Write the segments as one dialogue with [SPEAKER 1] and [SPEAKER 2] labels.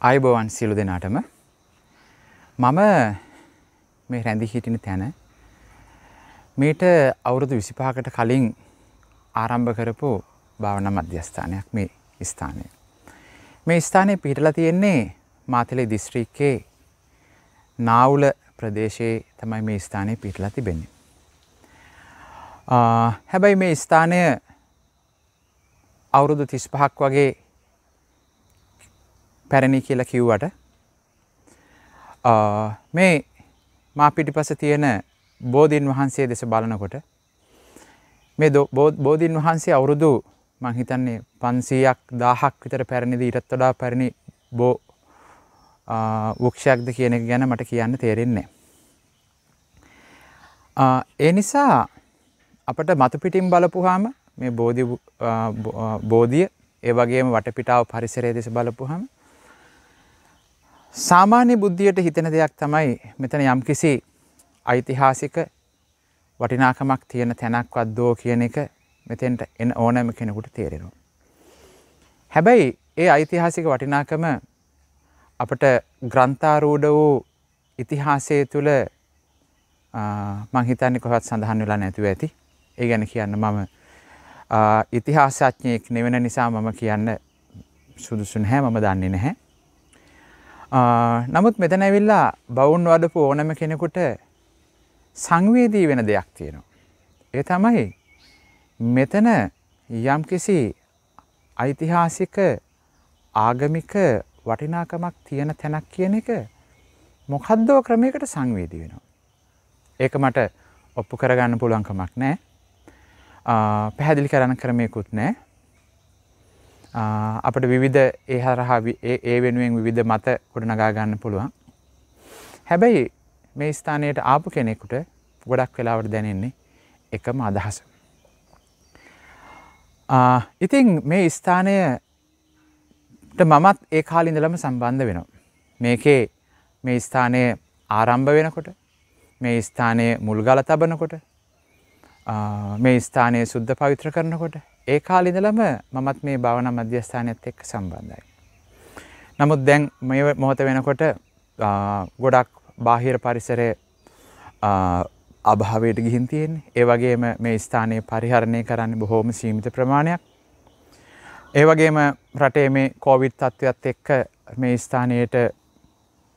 [SPEAKER 1] ආයුබෝවන් සියලු දෙනාටම මම මේ රැඳි හිටින තැන මීට අවුරුදු විසිපාකට කලින් ආරම්භ කරපු භාවනා මධ්‍යස්ථානයක් මේ ස්ථානය. මේ ස්ථානය පිහිටලා තියෙන්නේ මාතලේ දිස්ත්‍රික්කේ නාවුල ප්‍රදේශයේ තමයි මේ ස්ථානය පිහිටලා තිබෙන්නේ. හැබැයි මේ ස්ථානය අවුරුදු තිස් පහක් වගේ පැරණි කියලා කිව්වට මේ මා පිටිපස තියෙන බෝධීන් වහන්සේ දෙස බලනකොට මේ බෝධීන් වහන්සේ අවුරුදු මං හිතන්නේ පන්සීයක් දාහක් විතර පැරණිද ඊටත් වඩා පැරණි බෝ වෘක්ෂයක්ද කියන එක ගැන මට කියන්න තේරෙන්නේ. ඒ නිසා අපට මතු පිටින් බලපුහාම මේ බෝධි බෝධිය ඒ වගේම වටපිටාව පරිසරය දෙස බලපුහම සාමාන්‍ය බුද්ධියට හිතෙන දෙයක් තමයි මෙතන යම්කිසි ඓතිහාසික වටිනාකමක් තියෙන තැනක්වත් දෝ කියන එක මෙතෙන්ට එන ඕනෑම කෙනෙකුට තේරෙනවා. හැබැයි ඒ ඓතිහාසික වටිනාකම අපට ග්‍රන්ථාරූඪ වූ ඉතිහාසය තුළ මං හිතන්නේ කොහොමත් සඳහන් වෙලා නැතුව ඇති. ඒ ගැන කියන්න මම ඉතිහාසඥයෙක් නෙවෙන නිසා මම කියන්න සුදුසු නැහැ මම දන්නේ නැහැ. නමුත් මෙතන ඇවිල්ලා බවුන් වඩපු ඕනම කෙනෙකුට සංවේදී වෙන දෙයක් තියෙනවා. ඒ තමයි මෙතන යම්කිසි ඓතිහාසික ආගමික වටිනාකමක් තියෙන තැනක් කියන එක මොකද්දෝ ක්‍රමයකට සංවේදී වෙනවා. ඒක මට ඔප්පු කරගන්න පුළුවන් කමක් නැහැ. පැහැදිලි කරන්න ක්‍රමයකුත් නැහැ. අපට විවිධ ඒ හරහා ඒ වෙනුවෙන් විවිධ මත ගොඩනගා ගන්න පුළුවන්. හැබැයි මේ ස්ථානයට ආපු කෙනෙකුට ගොඩක් වෙලාවට දැනෙන්නේ එකම අදහස. ඉතින් මේ ස්ථානයට මමත් ඒ කාලින්දලම සම්බන්ධ වෙනවා. මේකේ මේ ස්ථානය ආරම්භ වෙනකොට මේ ස්ථානය මුල්ගල තබනකොට මේ ස්ථානය සුද්ධ පවිත්‍ර කරනකොට ඒ කාලිඳලම මමත් මේ භාවනා මධ්‍යස්ථානයත් එක්ක සම්බන්ධයි. නමුත් දැන් මේ මොහොත වෙනකොට ගොඩක් බාහිර පරිසරය අභාවයට ගිහින් තියෙන්නේ. ඒ වගේම මේ ස්ථානයේ පරිහරණය කරන්න බොහෝම සීමිත ප්‍රමාණයක්. ඒ වගේම රටේ මේ කෝවිඩ් තත්ත්වයක් එක්ක මේ ස්ථානයට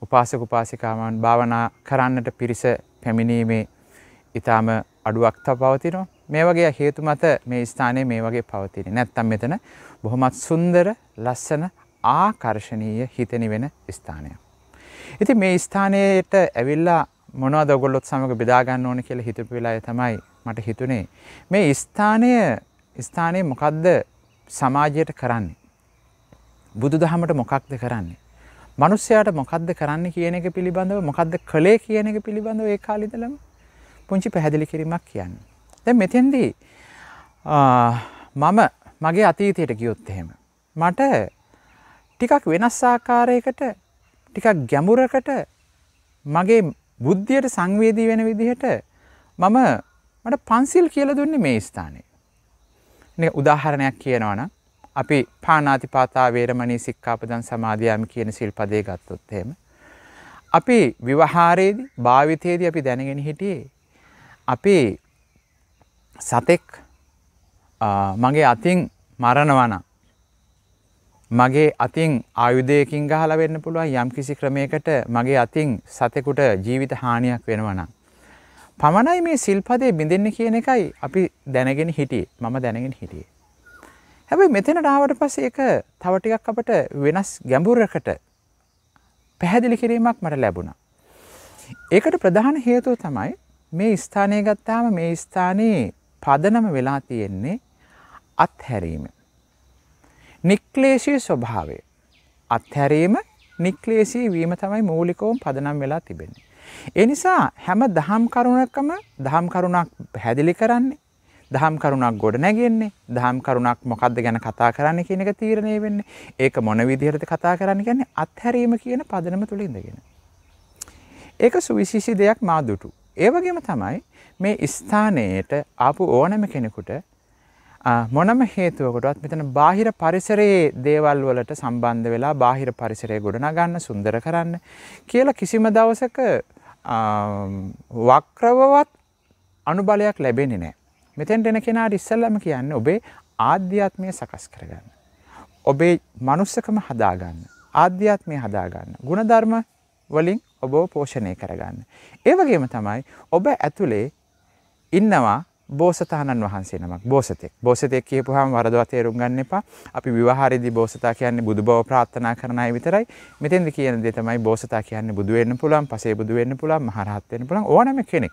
[SPEAKER 1] උපාසක උපාසිකාවන් භාවනා කරන්නට පිරිස පැමිණීමේ ඊටාම අඩුවක් පවතිනවා. මේ වගේ හේතු මත මේ ස්ථානයේ මේ වගේ පවතින. නැත්තම් මෙතන බොහොමත් සුන්දර, ලස්සන, ආකර්ශනීය හිතෙනි වෙන ස්ථානයක්. ඉතින් මේ ස්ථානයට ඇවිල්ලා මොනවද ඔයගොල්ලොත් සමග බෙදා ගන්න ඕන කියලා හිතපු වෙලාවේ තමයි මට හිතුනේ මේ ස්ථානය ස්ථානයේ මොකද්ද සමාජයට කරන්නේ? බුදුදහමට මොකක්ද කරන්නේ? මිනිස්යාට මොකද්ද කරන්න කියන එක පිළිබඳව මොකද්ද කළේ කියන එක පිළිබඳව ඒ කාලේ ඉඳලම පුංචි පැහැදිලි කිරීමක් කියන්න. දැන් මෙතෙන්දී මම මගේ අතීතයට ගියොත් එහෙම මට ටිකක් වෙනස් ආකාරයකට ටිකක් ගැඹුරකට මගේ බුද්ධියට සංවේදී වෙන විදිහට මම මට පන්සිල් කියලා දුන්නේ මේ ස්ථානයේ. නේ උදාහරණයක් කියනවා නම් අපි පාණාතිපාතා වේරමණී සික්ඛාපදං සමාදියාමි කියන සිල්පදේ ගත්තොත් එහෙම අපි විවහාරයේදී භාවිතයේදී අපි දැනගෙන හිටියේ අපි සතෙක් මගේ අතින් මරනවා නම් මගේ අතින් ආයුධයකින් ගහලා වෙන්න පුළුවන් යම්කිසි ක්‍රමයකට මගේ අතින් සතෙකුට ජීවිත හානියක් වෙනවා නම් පමණයි මේ සිල්පදේ බිඳෙන්න කියන එකයි අපි දැනගෙන හිටියේ මම දැනගෙන හිටියේ. හැබැයි මෙතනට ආවට පස්සේ ඒක තව ටිකක් අපට වෙනස් ගැඹුරකට පැහැදිලි කිරීමක් මට ලැබුණා. ඒකට ප්‍රධාන හේතුව තමයි මේ ස්ථානය ගත්තාම මේ ස්ථානයේ පදනම වෙලා තියෙන්නේ අත්හැරීම. නික්ලේශී ස්වභාවය. අත්හැරීම නික්ලේශී වීම තමයි මූලිකවම පදනම් වෙලා තිබෙන්නේ. ඒ නිසා හැම දහම් කරුණකම දහම් කරුණක් පැහැදිලි කරන්නේ දහම් කරුණක් ගොඩ නැගෙන්නේ දහම් කරුණක් මොකක්ද ගැන කතා කරන්න කියන එක තීරණය වෙන්නේ ඒක මොන විදිහටද කතා කරන්න කියන්නේ අත්හැරීම කියන පදනම තුළ ඉඳගෙන. ඒක සුවිශේෂී දෙයක් මා දුටු. ඒ වගේම තමයි මේ ස්ථානයට ආපු ඕනෑම කෙනෙකුට මොනම හේතුවකටත් මෙතන බාහිර පරිසරයේ දේවල් වලට සම්බන්ධ වෙලා බාහිර පරිසරය ගොඩනගන්න සුන්දර කරන්න කියලා කිසිම දවසක වක්‍රවවත් අනුබලයක් ලැබෙන්නේ නැහැ. මෙතෙන්ට එන කෙනාට ඉස්සෙල්ලාම කියන්නේ ඔබේ ආධ්‍යාත්මය සකස් කරගන්න. ඔබේ මනුස්සකම හදාගන්න. ආධ්‍යාත්මය හදාගන්න. ಗುಣධර්ම වලින් ඔබව පෝෂණය කරගන්න. ඒ වගේම තමයි ඔබ ඇතුලේ ඉන්නවා බෝසතාණන් වහන්සේ නමක් බෝසතෙක්. බෝසතෙක් කියපුහම වරදවා තේරුම් ගන්න එපා. අපි විවාහාරේදී බෝසතා කියන්නේ බුදු බව ප්‍රාර්ථනා කරන අය විතරයි. මෙතෙන්ද කියන දේ තමයි බෝසතා කියන්නේ බුදු වෙන්න පුළුවන් පසේ බුදු වෙන්න පුළුවන් මහරහත් වෙන්න පුළුවන් ඕනෑම කෙනෙක්.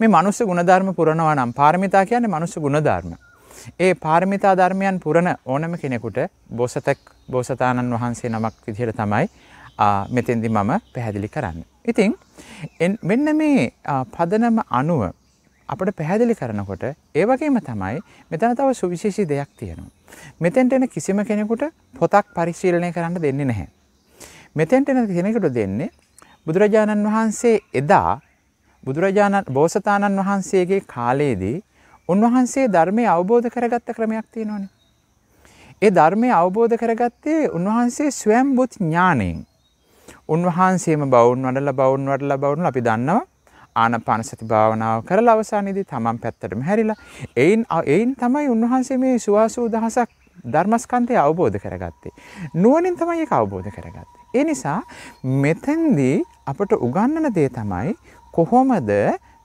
[SPEAKER 1] මේ මනුස්ස ගුණධර්ම පුරනවා නම් පාරමිතා කියන්නේ මනුස්ස ගුණධර්ම. ඒ පාරමිතා ධර්මයන් පුරන ඕනම කෙනෙකුට බෝසතෙක් බෝසතාණන් වහන්සේ නමක් විදිහට තමයි මෙතෙන්දි මම පැහැදිලි කරන්න. ඉතින් මෙන්න මේ පදනම අනුව අපට පැහැදිලි කරනකොට ඒ වගේම තමයි මෙතන තව සුවිශේෂී දෙයක් තියෙනවා. මෙතෙන්ට එන කිසිම කෙනෙකුට පොතක් පරිශීලනය කරන්න දෙන්නේ නැහැ. මෙතෙන්ට එන කෙනෙකුට දෙන්නේ බුදුරජාණන් වහන්සේ එදා බුදුරජාණන් බෝසතාණන් වහන්සේගේ කාලයේදී උන්වහන්සේ ධර්මය අවබෝධ කරගත්ත ක්‍රමයක් තියෙනවනේ. ඒ ධර්මය අවබෝධ කරගත්තේ උන්වහන්සේ ස්වයම්බුත් ඥාණයෙන්. උන්වහන්සේම බවුන් වඩලා බවුන් වඩලා බවුන් අපි දන්නවා ආනපාන සති භාවනාව කරලා අවසානයේදී තමන් පැත්තටම හැරිලා එයින් එයින් තමයි උන්වහන්සේ මේ සුවාසූ දහසක් ධර්මස්කන්ධය අවබෝධ කරගත්තේ. නුවණින් තමයි ඒක අවබෝධ කරගත්තේ. ඒ නිසා මෙතෙන්දී අපට උගන්වන දේ තමයි කොහොමද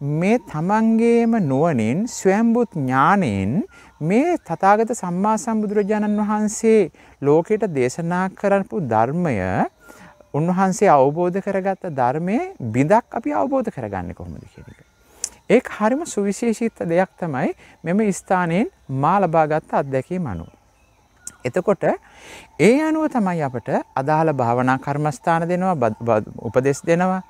[SPEAKER 1] මේ තමන්ගේම නුවණින් ස්වයම්බුත් ඥාණයෙන් මේ තථාගත සම්මා සම්බුදුරජාණන් වහන්සේ ලෝකයට දේශනා කරපු ධර්මය උන්වහන්සේ අවබෝධ කරගත්ත ධර්මයේ බිඳක් අපි අවබෝධ කරගන්නේ කොහොමද කියන එක. ඒක හරිම සුවිශේෂීත්ව දෙයක් තමයි මෙම ස්ථානයෙන් මා ලබාගත් අත්දැකීම අනුව. එතකොට ඒ අනුව තමයි අපට අදාළ භාවනා කර්මස්ථාන දෙනවා උපදෙස් දෙනවා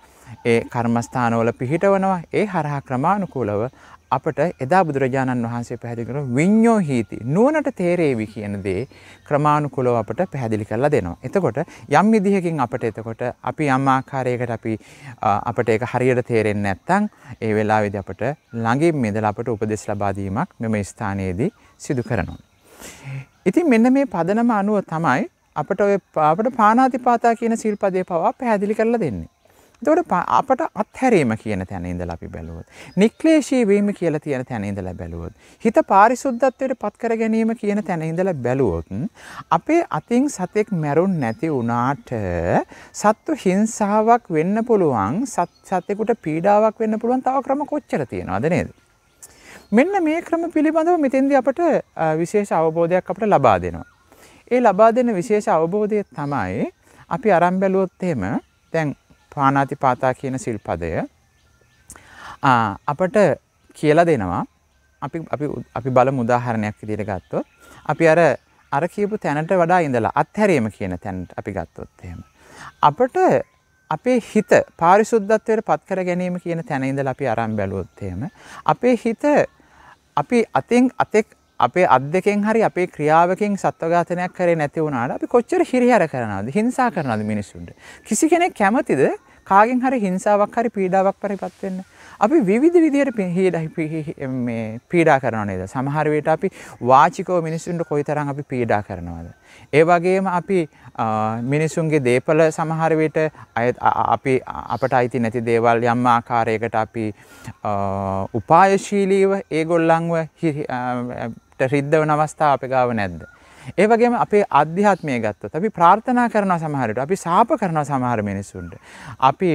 [SPEAKER 1] ඒ කර්මස්ථානවල පිහිටවනවා ඒ හරහා ක්‍රමානුකූලව අපට එදා බුදුරජාණන් වහන්සේ පැහැදිලි කරන විඤ්ඤෝ හීති නුවණට තේරේවි කියන දේ ක්‍රමානුකූලව අපට පැහැදිලි කරලා දෙනවා. එතකොට යම් විදිහකින් අපට එතකොට අපි යම් ආකාරයකට අපි අපට ඒක හරියට තේරෙන්නේ නැත්නම් ඒ වෙලාවේදී අපට ළඟින් මෙදලා අපට උපදෙස් ලබා දීමක් මෙම ස්ථානයේදී සිදු කරනවා. ඉතින් මෙන්න මේ පදනම අනුව තමයි අපට ඔය අපට පානාතිපාතා කියන සිල්පදේ පවා පැහැදිලි කරලා දෙන්නේ. එතකොට අපට අත්හැරීම කියන තැන ඉඳලා අපි බැලුවොත්. නික්ලේශී වීම කියලා තියෙන තැන ඉඳලා බැලුවොත්. හිත පාරිශුද්ධත්වයට පත් කර ගැනීම කියන තැන ඉඳලා බැලුවොත් අපේ අතින් සතෙක් මැරුන් නැති වුණාට සත්තු හිංසාවක් වෙන්න පුළුවන් සතෙකුට පීඩාවක් වෙන්න පුළුවන් තව ක්‍රම කොච්චර තියෙනවද නේද? මෙන්න මේ ක්‍රම පිළිබඳව මෙතෙන්දී අපට විශේෂ අවබෝධයක් අපට ලබා දෙනවා. ඒ ලබා දෙන විශේෂ අවබෝධය තමයි අපි අරන් බැලුවොත් එහෙම දැන් පානාතිපාතා කියන සිල්පදය. අපට කියලා දෙනවා. අපි අපි අපි බලමු උදාහරණයක් විදිහට ගත්තොත්. අපි අර අර කියපු තැනට වඩා ඉඳලා අත්හැරීම කියන තැනට අපි ගත්තොත් එහෙම. අපට අපේ හිත පාරිශුද්ධත්වයට පත් කර ගැනීම කියන තැන ඉඳලා අපි අරන් බැලුවොත් එහෙම අපේ හිත අපි අතෙන් අතෙක් අපේ අත් දෙකෙන් හරි අපේ ක්‍රියාවකින් සත්ව ඝාතනයක් කරේ නැති වුණාට අපි කොච්චර හිරිහැර කරනවද හිංසා කරනවද මිනිස්සුන්ට? කිසි කෙනෙක් කැමතිද කාගෙන් හරි හිංසාවක් හරි පීඩාවක් පරිපත් වෙන්න. අපි විවිධ විදිහට මේ පීඩා කරනවා නේද? සමහර විට අපි වාචිකව මිනිස්සුන්ට කොයිතරම් අපි පීඩා කරනවද? ඒ වගේම අපි මිනිසුන්ගේ දේපල සමහර විට අපි අපට අයිති නැති දේවල් යම් ආකාරයකට අපි උපායශීලීව ඒගොල්ලන්ව රිද්දවන අවස්ථා අප ගාව නැද්ද? ඒ වගේම අපේ අධ්‍යාත්මය ගත්තොත් අපි ප්‍රාර්ථනා කරනවා සමහරට අපි සාප කරනවා සමහර මිනිස්සුන්ට. අපි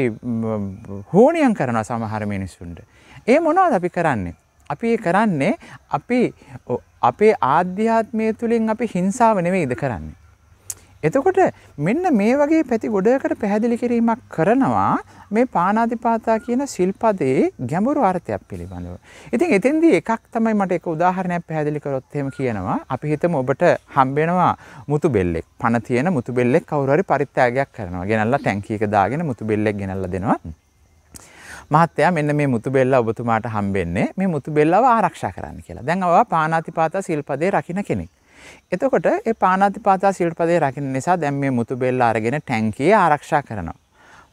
[SPEAKER 1] හෝනියන් කරනවා සමහර මිනිස්සුන්ට. ඒ මොනවද අපි කරන්නේ? අපි කරන්නේ අපි අපේ ආධ්‍යාත්මය තුළින් අපි හිංසාව නෙවෙයිද කරන්නේ? එතකොට මෙන්න මේ වගේ පැති ගොඩකට පැහැදිලි කිරීමක් කරනවා මේ පානාතිපාතා කියන සිල්පදයේ ගැඹුරු අර්ථයක් පිළිබඳව. ඉතින් එතෙන්දී එකක් තමයි මට එක උදාහරණයක් පැහැදිලි කරොත් එහෙම කියනවා. අපි හිතමු ඔබට හම්බෙනවා මුතු බෙල්ලෙක්. පණ තියෙන මුතු බෙල්ලෙක් කවුරු හරි පරිත්‍යාගයක් කරනවා. ගෙනල්ලා ටැංකියක දාගෙන මුතු බෙල්ලෙක් ගෙනල්ලා දෙනවා. මහත්තයා මෙන්න මේ මුතු බෙල්ල ඔබතුමාට හම්බෙන්නේ මේ මුතු බෙල්ලව ආරක්ෂා කරන්න කියලා. දැන් ඔයා පානාතිපාතා සිල්පදේ රකින්න කෙනෙක්. එතකොට ඒ පානාතිපාතා සිල්පදේ රකින්න නිසා දැන් මේ මුතු බෙල්ල අරගෙන ටැංකිය ආරක්ෂා කරනවා.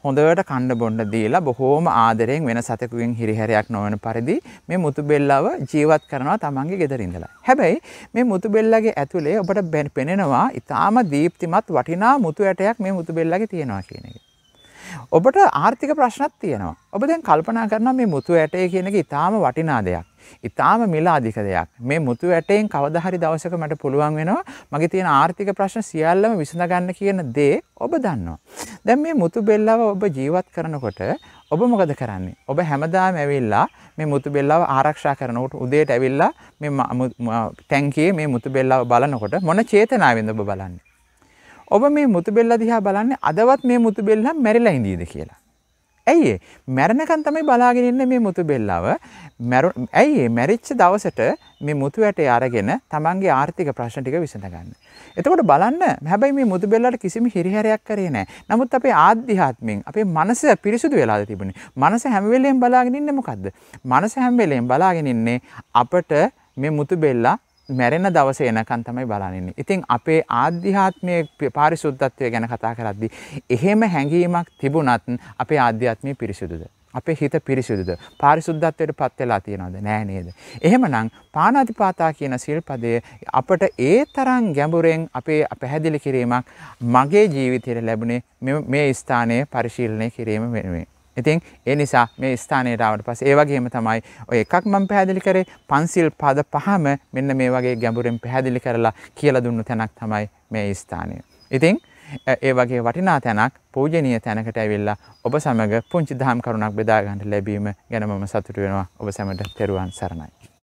[SPEAKER 1] හොඳට කණ්ඩ බොන්ඩ දීලා බොහෝම ආදරයෙන් වෙන සතකුගෙන් හිරිහැරයක් නොවන පරිදි මේ මුතුබෙල්ලව ජීවත් කරනවා තමන්ගේ ගෙදරින්දලා. හැබැයි මේ මුතුබෙල්ලගේ ඇතුලේ ඔබට පෙනෙනවා ඉතාම දීප්තිමත් වටිනා මුතු ඇටයක් මේ මුතුබෙල්ලගේ තියෙනවා කියන එක. ඔබට ආර්ථික ප්‍රශ්නත් තියෙනවා. ඔබ දැන් කල්පනා කරනවා මේ මුතු ඇටය කියන එක ඉතාම වටිනා දෙයක්. ඉතාම මිල අධික දෙයක්. මේ මුතු ඇටයෙන් කවදා හරි දවසක මට පුළුවන් වෙනවා මගේ තියෙන ආර්ථික ප්‍රශ්න සියල්ලම විසඳ ගන්න කියන දේ ඔබ දන්නවා. දැන් මේ මුතු බෙල්ලව ඔබ ජීවත් කරනකොට ඔබ මොකද කරන්නේ? ඔබ හැමදාම ඇවිල්ලා මේ මුතු බෙල්ලව ආරක්ෂා කරනකොට උදේට ඇවිල්ලා මේ ටැංකියේ මේ මුතු බෙල්ලව බලනකොට මොන චේතනාවෙන්ද ඔබ බලන්නේ? ඔබ මේ මුතු බෙල්ල දිහා බලන්නේ අදවත් මේ මුතු බෙල්ලම් මැරිලා ඉඳීද කියලා. ඇයි මැරණකන් තමයි බලාගෙන ඉන්නේ මේ මුතු බෙල්ලව. ඇයි මැරිච්ච දවසට මේ මුතු ඇටේ අරගෙන තමන්ගේ ආර්ථික ප්‍රශ්න ටික විසඳගන්න. එතකොට බලන්න හැබැයි මේ මුතු බෙල්ලට කිසිම හිරිහැරයක් කරේ නැහැ. නමුත් අපේ ආධ්‍යාත්මෙන් අපේ මනස පිරිසුදු වෙලාද තිබුණේ. මනස හැම වෙලෙම බලාගෙන ඉන්නේ මොකද්ද? මනස හැම වෙලෙම බලාගෙන ඉන්නේ අපට මේ මුතු බෙල්ලා මැරෙන දවස එනකන් තමයි බලන්නේ. ඉතින් අපේ ආධ්‍යාත්මයේ පාරිශුද්ධත්වය ගැන කතා කරද්දී එහෙම හැඟීමක් තිබුණත් අපේ ආධ්‍යාත්මය පිරිසිදුද? අපේ හිත පිරිසිදුද? පාරිශුද්ධත්වයට පත් වෙලා තියනවද? නෑ නේද? එහෙමනම් පාණාතිපාතා කියන සිල්පදය අපට ඒ තරම් ගැඹුරෙන් අපේ පැහැදිලි කිරීමක් මගේ ජීවිතයට ලැබුණේ මේ ස්ථානයේ පරිශීලනය කිරීම වෙනුවෙන්. ඉතින් ඒ නිසා මේ ස්ථානයට ආවට පස්සේ ඒ වගේම තමයි ඔය එකක් මම පැහැදිලි කරේ පන්සිල් පද පහම මෙන්න මේ වගේ ගැඹුරෙන් පැහැදිලි කරලා කියලා දුන්නු තැනක් තමයි මේ ස්ථානය. ඉතින් ඒ වගේ වටිනා තැනක් පූජනීය තැනකට ඇවිල්ලා ඔබ සමග පුංචි දහම් කරුණක් බෙදා ගන්න ලැබීම ගැන මම සතුටු වෙනවා ඔබ සැමට තෙරුවන් සරණයි.